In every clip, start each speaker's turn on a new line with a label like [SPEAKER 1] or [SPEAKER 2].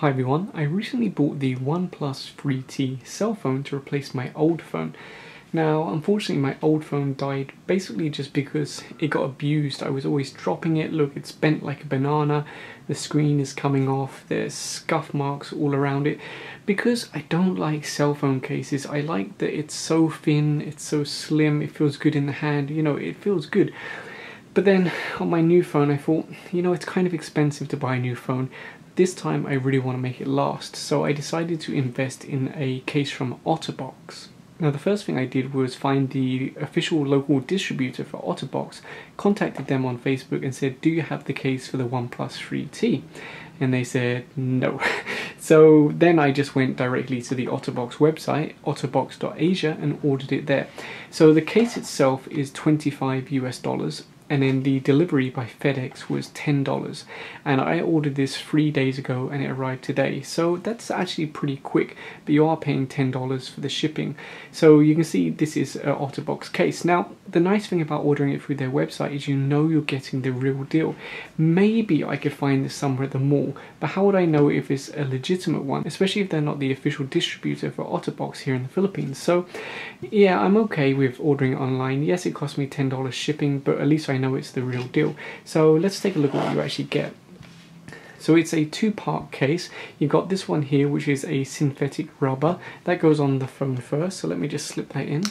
[SPEAKER 1] Hi everyone, I recently bought the OnePlus 3T cell phone to replace my old phone. Now, unfortunately my old phone died basically just because it got abused. I was always dropping it, look it's bent like a banana, the screen is coming off, there's scuff marks all around it. Because I don't like cell phone cases, I like that it's so thin, it's so slim, it feels good in the hand, you know, it feels good. But then on my new phone I thought, you know, it's kind of expensive to buy a new phone. This time I really want to make it last, so I decided to invest in a case from Otterbox. Now the first thing I did was find the official local distributor for Otterbox, contacted them on Facebook and said, do you have the case for the OnePlus 3T? And they said no. so then I just went directly to the Otterbox website, otterbox.asia, and ordered it there. So the case itself is 25 US dollars and then the delivery by FedEx was $10 and I ordered this three days ago and it arrived today. So that's actually pretty quick but you are paying $10 for the shipping. So you can see this is an Otterbox case. Now the nice thing about ordering it through their website is you know you're getting the real deal. Maybe I could find this somewhere at the mall but how would I know if it's a legitimate one especially if they're not the official distributor for Otterbox here in the Philippines? So yeah I'm okay with ordering online. Yes it cost me $10 shipping but at least I I know it's the real deal. So let's take a look at what you actually get. So it's a two-part case. You've got this one here, which is a synthetic rubber. That goes on the phone first, so let me just slip that in.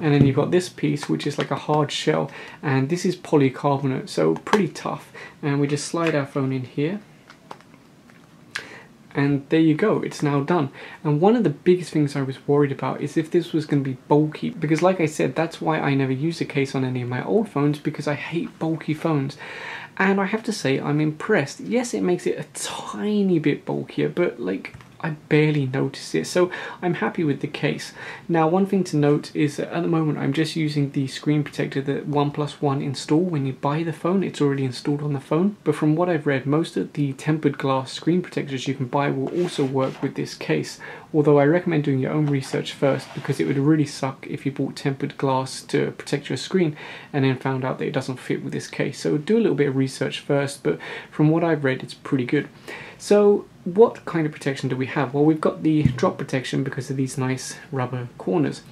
[SPEAKER 1] And then you've got this piece, which is like a hard shell, and this is polycarbonate, so pretty tough. And we just slide our phone in here and there you go it's now done. And one of the biggest things I was worried about is if this was going to be bulky because like I said that's why I never use a case on any of my old phones because I hate bulky phones. And I have to say I'm impressed. Yes it makes it a tiny bit bulkier but like I barely notice it. So I'm happy with the case. Now one thing to note is that at the moment I'm just using the screen protector that OnePlus One install. When you buy the phone it's already installed on the phone. But from what I've read most of the tempered glass screen protectors you can buy will also work with this case. Although I recommend doing your own research first because it would really suck if you bought tempered glass to protect your screen and then found out that it doesn't fit with this case. So do a little bit of research first but from what I've read it's pretty good. So what kind of protection do we have? Well, we've got the drop protection because of these nice rubber corners.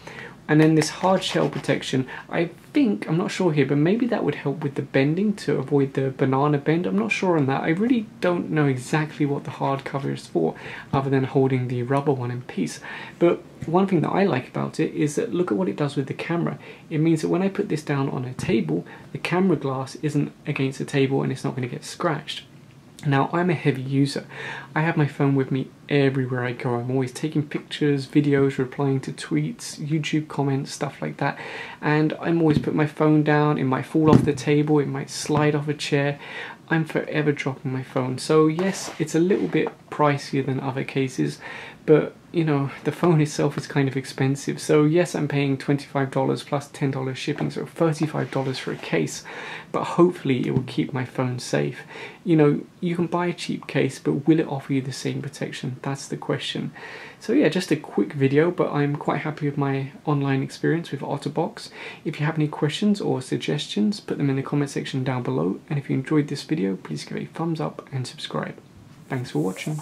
[SPEAKER 1] And then this hard shell protection, I think, I'm not sure here, but maybe that would help with the bending to avoid the banana bend. I'm not sure on that. I really don't know exactly what the hard cover is for, other than holding the rubber one in peace. But one thing that I like about it is that look at what it does with the camera. It means that when I put this down on a table, the camera glass isn't against the table and it's not going to get scratched. Now, I'm a heavy user. I have my phone with me everywhere I go. I'm always taking pictures, videos, replying to tweets, YouTube comments, stuff like that. And I'm always putting my phone down. It might fall off the table, it might slide off a chair. I'm forever dropping my phone. So yes, it's a little bit pricier than other cases, but you know, the phone itself is kind of expensive. So yes, I'm paying $25 plus $10 shipping, so $35 for a case, but hopefully it will keep my phone safe. You know, you can buy a cheap case, but will it offer you the same protection? That's the question. So yeah, just a quick video, but I'm quite happy with my online experience with Otterbox. If you have any questions or suggestions, put them in the comment section down below. And if you enjoyed this video, please give it a thumbs up and subscribe. Thanks for watching.